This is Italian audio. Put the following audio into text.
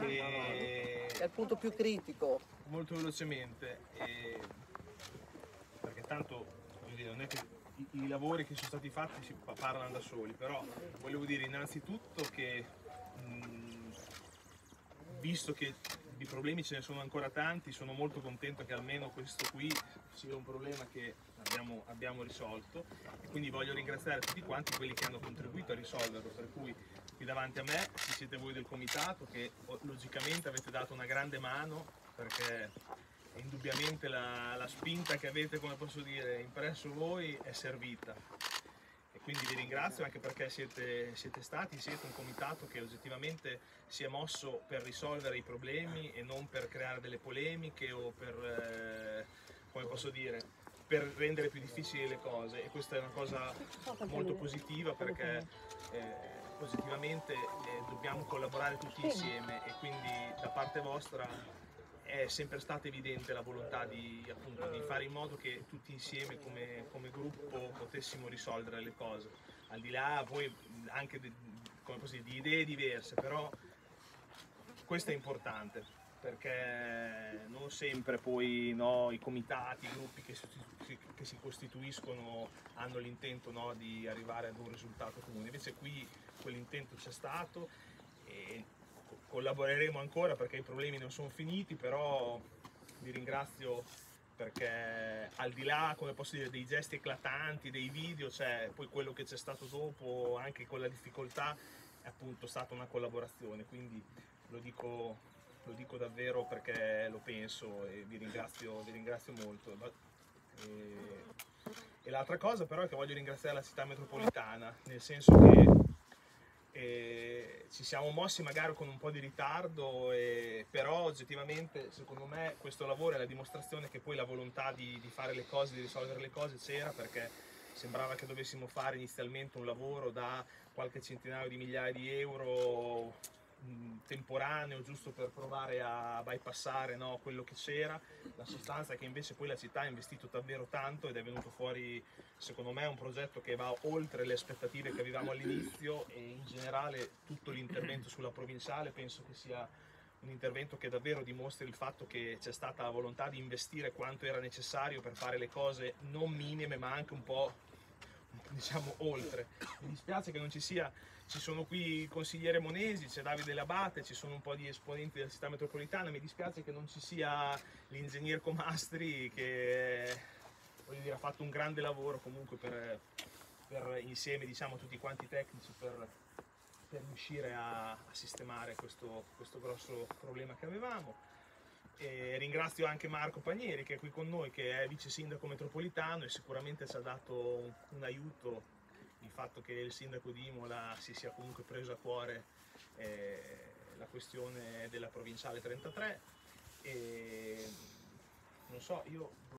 E è il punto più critico. molto velocemente, e- perché tanto dire, non è che i, i lavori che sono stati fatti si pa- parlano da soli, però volevo dire innanzitutto che mh, visto che di problemi ce ne sono ancora tanti, sono molto contento che almeno questo qui sia un problema che abbiamo, abbiamo risolto. E quindi voglio ringraziare tutti quanti quelli che hanno contribuito a risolverlo, per cui qui davanti a me ci siete voi del comitato che oh, logicamente avete dato una grande mano perché indubbiamente la, la spinta che avete, come posso dire, impresso voi è servita quindi vi ringrazio anche perché siete, siete stati, siete un comitato che oggettivamente si è mosso per risolvere i problemi e non per creare delle polemiche o per, eh, come posso dire, per rendere più difficili le cose. E questa è una cosa molto positiva perché eh, positivamente eh, dobbiamo collaborare tutti insieme e quindi da parte vostra è sempre stata evidente la volontà di, appunto, di fare in modo che tutti insieme come, come gruppo potessimo risolvere le cose, al di là poi anche di, dire, di idee diverse, però questo è importante perché non sempre poi no, i comitati, i gruppi che si, che si costituiscono hanno l'intento no, di arrivare ad un risultato comune, invece qui quell'intento c'è stato e collaboreremo ancora perché i problemi non sono finiti, però vi ringrazio perché al di là, come posso dire, dei gesti eclatanti, dei video, c'è poi quello che c'è stato dopo, anche con la difficoltà, è appunto stata una collaborazione, quindi lo dico, lo dico davvero perché lo penso e vi ringrazio, vi ringrazio molto. E, e l'altra cosa però è che voglio ringraziare la città metropolitana, nel senso che e ci siamo mossi magari con un po' di ritardo, e- però oggettivamente secondo me questo lavoro è la dimostrazione che poi la volontà di, di fare le cose, di risolvere le cose c'era perché sembrava che dovessimo fare inizialmente un lavoro da qualche centinaio di migliaia di euro mh, temporaneo giusto per provare a bypassare no, quello che c'era. La sostanza è che invece poi la città ha investito davvero tanto ed è venuto fuori secondo me un progetto che va oltre le aspettative che avevamo all'inizio e in generale tutto l'intervento sulla provinciale penso che sia un intervento che davvero dimostri il fatto che c'è stata la volontà di investire quanto era necessario per fare le cose non minime ma anche un po' diciamo oltre. Mi dispiace che non ci sia, ci sono qui il consigliere Monesi, c'è Davide Labate, ci sono un po' di esponenti della città metropolitana, mi dispiace che non ci sia l'ingegner Comastri che dire, ha fatto un grande lavoro comunque per, per insieme diciamo tutti quanti i tecnici per, per riuscire a, a sistemare questo, questo grosso problema che avevamo. E ringrazio anche Marco Panieri che è qui con noi, che è vice sindaco metropolitano e sicuramente ci ha dato un, aiuto. Il fatto che il sindaco di Imola si sia comunque preso a cuore eh, la questione della provinciale 33 e non so, io